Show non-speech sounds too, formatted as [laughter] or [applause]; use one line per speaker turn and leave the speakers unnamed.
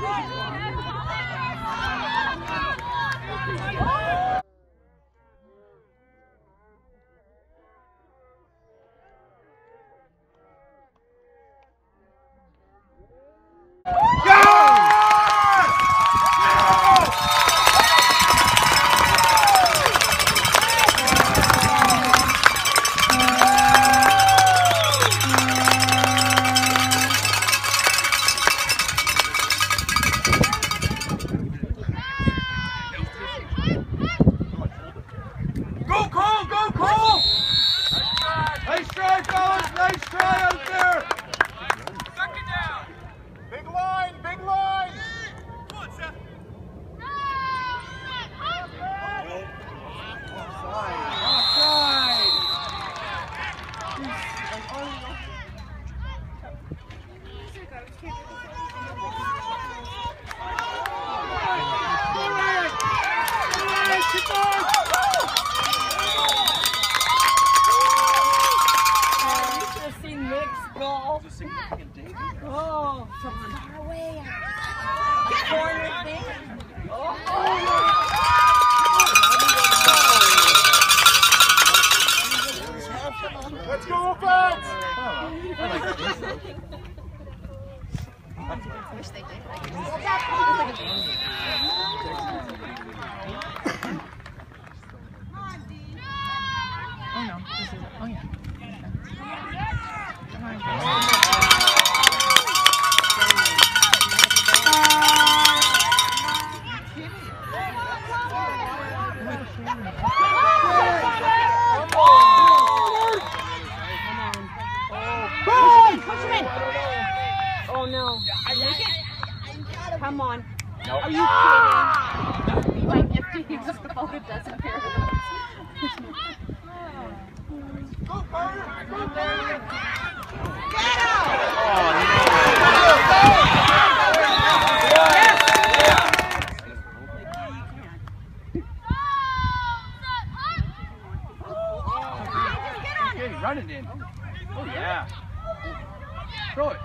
哇 [laughs] 啊
Oh, from far away. Oh. oh. Let's go, Fats!
Wish they did. I
Oh no, this is oh yeah. Come on.
Oh no. Come on. Nope. Are you kidding? like if he took the a dozen pair of
Okay, run it in. Oh yeah. Throw it.